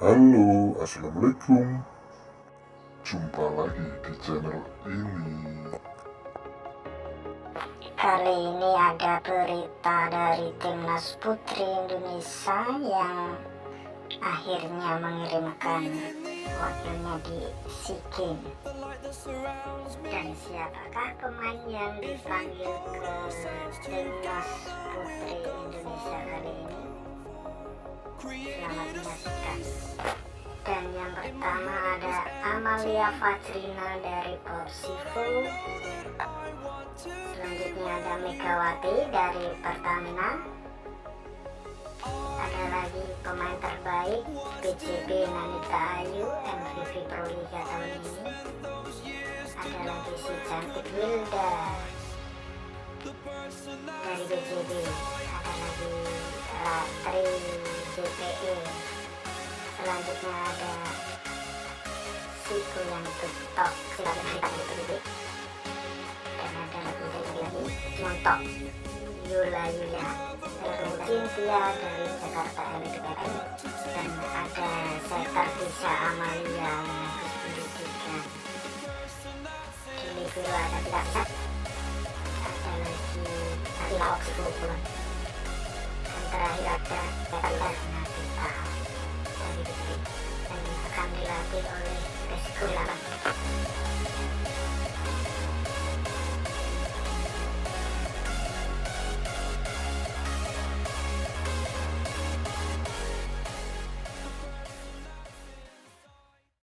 Halo, Assalamualaikum. Jumpa lagi di channel ini. Kali ini ada berita dari timnas putri Indonesia yang akhirnya mengirimkan wakilnya di SEA. Dan siapakah pemain yang dipanggil ke timnas putri Indonesia yang pertama ada Amalia Fajrina dari Persivo Selanjutnya ada Megawati dari Pertamina. Ada lagi pemain terbaik BCB Nanita Ayu MVP Proliga tahun ini. Ada lagi si cantik Wilda dari BCB. Ada lagi Ratri JPE. Selanjutnya ada Siku yang tutup sebagai BCB dan ada lagi lagi lagi Montok Yula Yulia Heru Cynthia dari Jakarta LDPM dan ada Setter Bisa Amalia yang habis pendidikan di Liguro ada bisa ada lagi Atila Oksikulon dan terakhir ada dari BCB dan akan